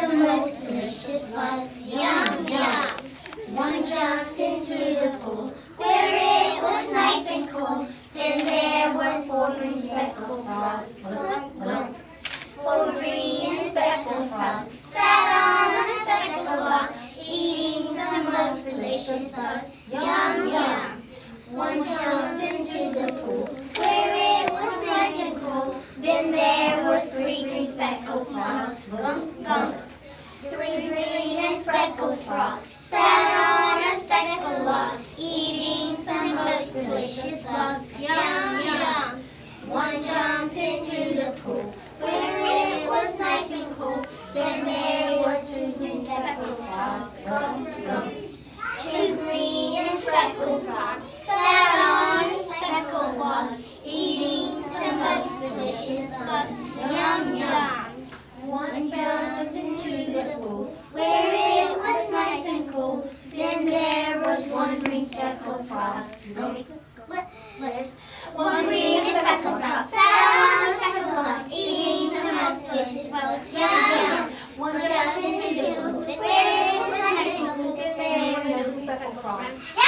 the most delicious bugs. Yum, yum. One jumped into the pool where it was nice and cool. Then there were four green speckled frogs. Glunk, glunk. Four green speckled frogs sat on a speckled log, eating the most delicious bugs. Yum, yum. One jumped into the pool where it was nice and cool. Then there were three green speckled frogs. Glunk, glunk. Three green and speckled frogs crops grow. One green is speckled crop, sound speckled the most delicious bubbles, yum. One just in the middle, where is the next one?